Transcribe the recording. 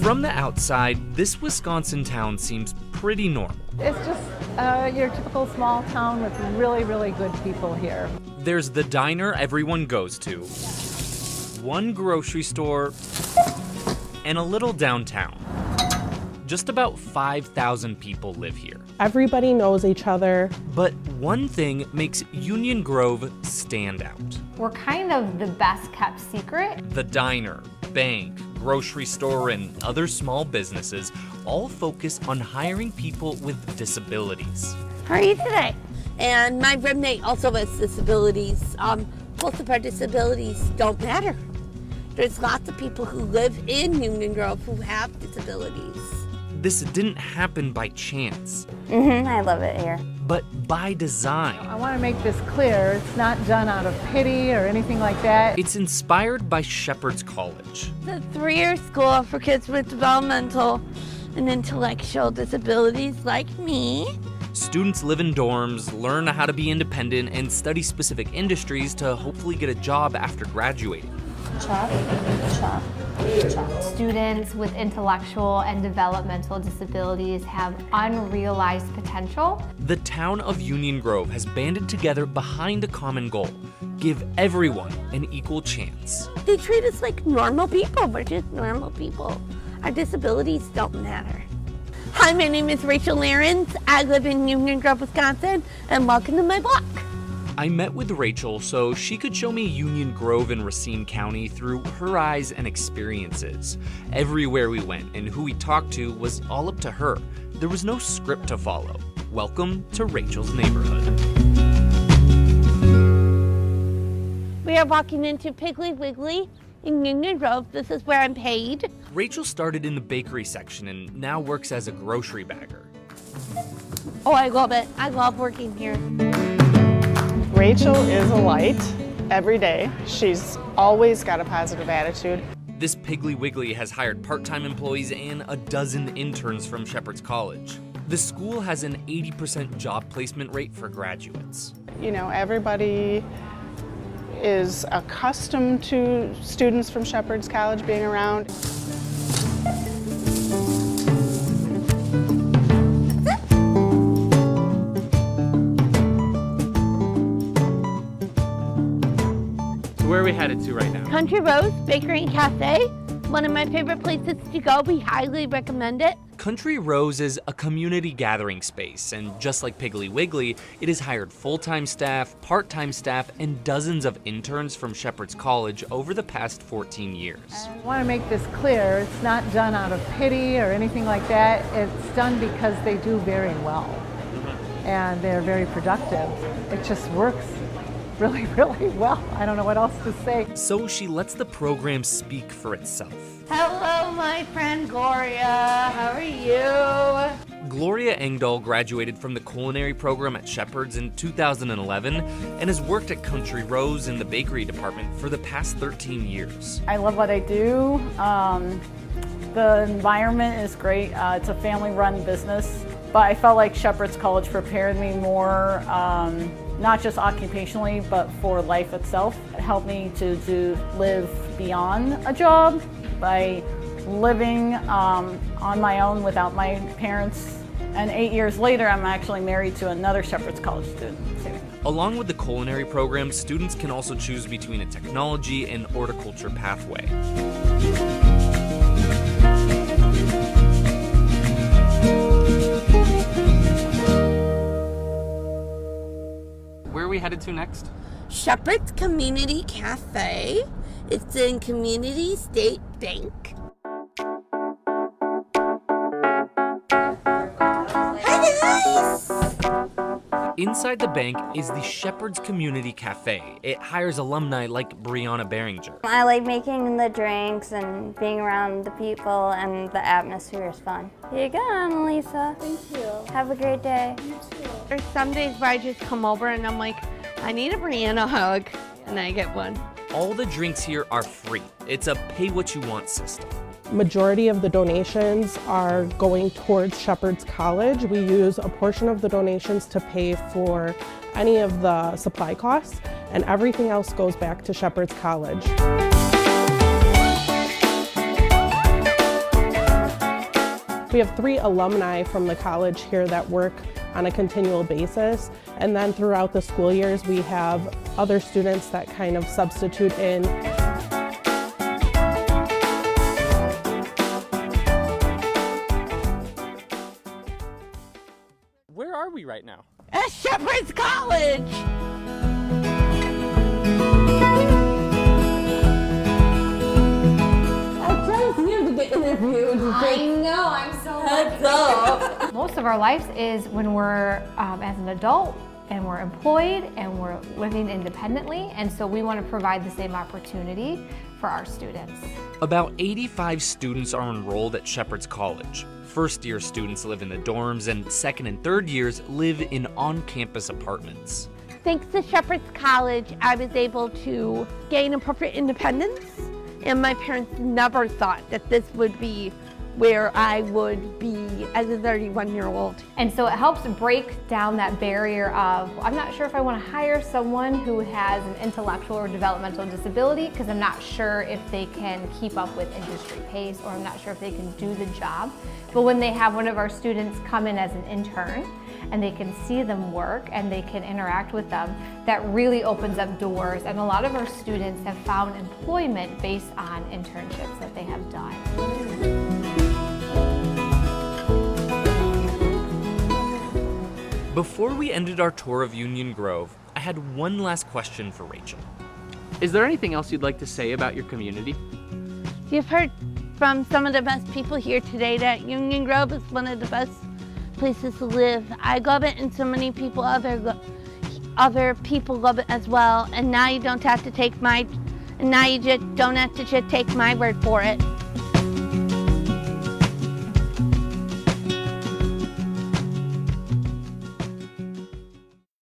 From the outside, this Wisconsin town seems pretty normal. It's just uh, your typical small town with really, really good people here. There's the diner everyone goes to, one grocery store, and a little downtown. Just about 5,000 people live here. Everybody knows each other. But one thing makes Union Grove stand out We're kind of the best kept secret. the diner, bank, grocery store, and other small businesses all focus on hiring people with disabilities. How are you today? And my roommate also has disabilities. Um, most of our disabilities don't matter. There's lots of people who live in Union Grove who have disabilities. This didn't happen by chance, Mm-hmm, I love it here. but by design. I want to make this clear. It's not done out of pity or anything like that. It's inspired by Shepherd's College. The three-year school for kids with developmental and intellectual disabilities like me. Students live in dorms, learn how to be independent, and study specific industries to hopefully get a job after graduating. Chop, chop, chop. Students with intellectual and developmental disabilities have unrealized potential. The town of Union Grove has banded together behind a common goal give everyone an equal chance. They treat us like normal people. We're just normal people. Our disabilities don't matter. Hi, my name is Rachel Ahrens. I live in Union Grove, Wisconsin, and welcome to my block. I met with Rachel so she could show me Union Grove and Racine County through her eyes and experiences. Everywhere we went and who we talked to was all up to her. There was no script to follow. Welcome to Rachel's neighborhood. We are walking into Piggly Wiggly in Union Grove. This is where I'm paid. Rachel started in the bakery section and now works as a grocery bagger. Oh, I love it. I love working here. Rachel is a light every day. She's always got a positive attitude. This Piggly Wiggly has hired part time employees and a dozen interns from Shepherd's College. The school has an 80% job placement rate for graduates. You know, everybody is accustomed to students from Shepherd's College being around. Where are we headed to right now? Country Rose Bakery and Cafe. One of my favorite places to go. We highly recommend it. Country Rose is a community gathering space, and just like Piggly Wiggly, it has hired full time staff, part time staff, and dozens of interns from Shepherd's College over the past 14 years. I want to make this clear. It's not done out of pity or anything like that. It's done because they do very well mm-hmm. and they're very productive. It just works really, really well. I don't know what else to say. So she lets the program speak for itself. Hello, my friend Gloria. How are you? Gloria Engdahl graduated from the culinary program at Shepherd's in 2011 and has worked at Country Rose in the bakery department for the past 13 years. I love what I do. Um, the environment is great. Uh, it's a family run business, but I felt like Shepherd's College prepared me more, um, not just occupationally, but for life itself. It helped me to, to live beyond a job by living um, on my own without my parents. And eight years later, I'm actually married to another Shepherd's College student too. Along with the culinary program, students can also choose between a technology and horticulture pathway. We headed to next? Shepherd's Community Cafe. It's in Community State Bank. Hi guys! Inside the bank is the Shepherd's Community Cafe. It hires alumni like Brianna Behringer. I like making the drinks and being around the people and the atmosphere is fun. Here you go, Annalisa. Thank you. Have a great day. There's some days where I just come over and I'm like, I need a Brianna hug, and I get one. All the drinks here are free. It's a pay what you want system. Majority of the donations are going towards Shepherd's College. We use a portion of the donations to pay for any of the supply costs, and everything else goes back to Shepherd's College. We have three alumni from the college here that work on a continual basis. And then throughout the school years, we have other students that kind of substitute in. Where are we right now? At Shepherd's College. I just knew to get interviewed. I know, I'm so Heads up. Most of our lives is when we're um, as an adult and we're employed and we're living independently, and so we want to provide the same opportunity for our students. About 85 students are enrolled at Shepherd's College. First year students live in the dorms, and second and third years live in on campus apartments. Thanks to Shepherd's College, I was able to gain appropriate independence, and my parents never thought that this would be where I would be as a 31 year old. And so it helps break down that barrier of, I'm not sure if I want to hire someone who has an intellectual or developmental disability because I'm not sure if they can keep up with industry pace or I'm not sure if they can do the job. But when they have one of our students come in as an intern and they can see them work and they can interact with them, that really opens up doors. And a lot of our students have found employment based on internships that they have done. Before we ended our tour of Union Grove, I had one last question for Rachel. Is there anything else you'd like to say about your community? You've heard from some of the best people here today that Union Grove is one of the best places to live. I love it and so many people other other people love it as well. And now you don't have to take my now you just don't have to just take my word for it.